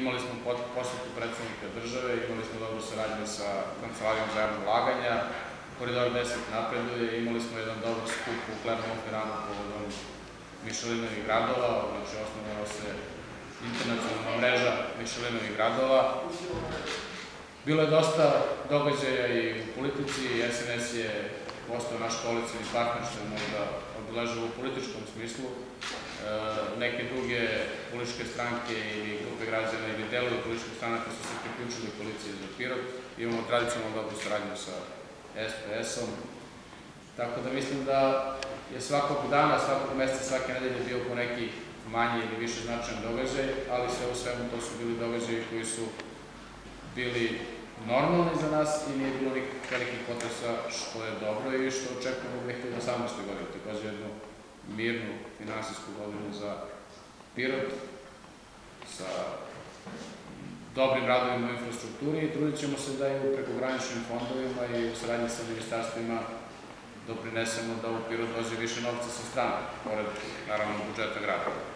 imali smo posjetu predsednika države, imali smo dobru saradnju sa Kancelarijom za javno ulaganja, Koridor 10 napreduje, imali smo jedan dobar skup u Clermont-Ferranu povodom Mišelinovih gradova, znači osnovala se internacionalna mreža Mišelinovih gradova. Bilo je dosta događaja i u politici, SNS je postao naš koalicijni partner, što je možda obiležava u političkom smislu. E, neke druge političke stranke ili grupe građana ili delovi političkih stranaka su se priključili policiji za Pirot. Imamo tradicionalno dobru saradnju sa SPS-om. Tako da mislim da je svakog dana, svakog meseca, svake nedelje bio po neki manji ili više značajan događaj, ali sve u svemu to su bili događaji koji su bili normalni za nas i nije bilo nikakvih velikih potresa, što je dobro i što očekujemo u 2018. godinu. Takođe jednu mirnu finansijsku godinu za Pirot, sa dobrim radovima u infrastrukturi i trudit ćemo se da i u prekograničnim fondovima i u saradnji sa ministarstvima doprinesemo da u Pirot dođe više novca sa strane, pored, naravno, budžeta grada.